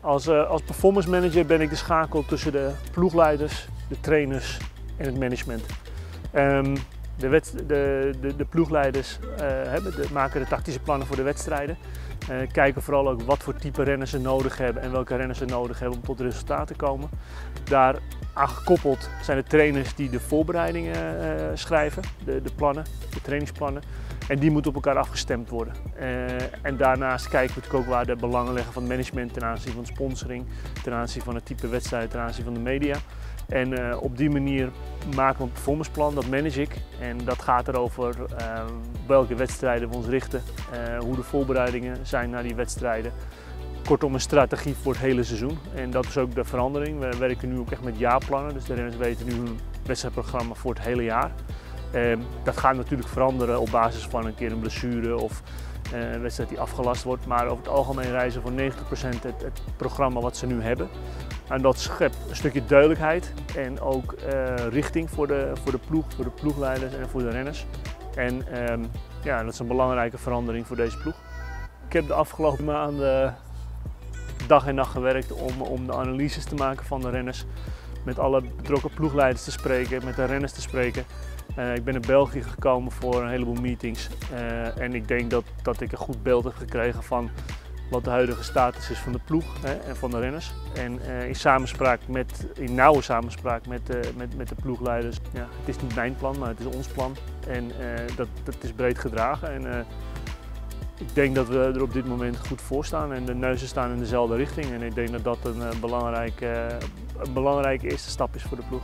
Als, uh, als performance manager ben ik de schakel tussen de ploegleiders, de trainers en het management. Um, de, de, de, de, ploegleiders uh, hebben, de, maken de tactische plannen voor de wedstrijden. Uh, kijken vooral ook wat voor type renners ze nodig hebben en welke renners ze nodig hebben om tot resultaat te komen. Daar aan gekoppeld zijn de trainers die de voorbereidingen uh, schrijven, de, de, plannen, de trainingsplannen. En die moeten op elkaar afgestemd worden. en daarnaast kijken we natuurlijk ook waar de belangen liggen van management ten aanzien van sponsoring, ten aanzien van het type wedstrijd, ten aanzien van de media. En uh, op die manier maken we een performanceplan, dat manage ik. En dat gaat erover uh, welke wedstrijden we ons richten, hoe de voorbereidingen zijn naar die wedstrijden. Kortom, een strategie voor het hele seizoen. En dat is ook de verandering. We werken nu ook echt met jaarplannen, dus de renners weten nu hun wedstrijdprogramma voor het hele jaar. Ehm, dat gaat natuurlijk veranderen op basis van een keer een blessure of een wedstrijd die afgelast wordt. Maar over het algemeen reizen voor 90% het, programma wat ze nu hebben. En dat schept een stukje duidelijkheid en ook uh, richting voor de, voor de ploeg, voor de ploegleiders en voor de renners. En um, ja, dat is een belangrijke verandering voor deze ploeg. Ik heb de afgelopen maanden dag en nacht gewerkt om, om de analyses te maken van de renners. Met alle betrokken ploegleiders te spreken, met de renners te spreken. Uh, ik ben in België gekomen voor een heleboel meetings. Uh, en ik denk dat, dat ik een goed beeld heb gekregen van wat de huidige status is van de ploeg hè, en van de renners. En uh, in samenspraak met, in nauwe samenspraak met, uh, met, met de ploegleiders. Ja, het is niet mijn plan, maar het is ons plan. En dat, dat is breed gedragen. En, ik denk dat we er op dit moment goed voor staan en de neuzen staan in dezelfde richting. En ik denk dat dat een, belangrijk, een belangrijke eerste stap is voor de ploeg.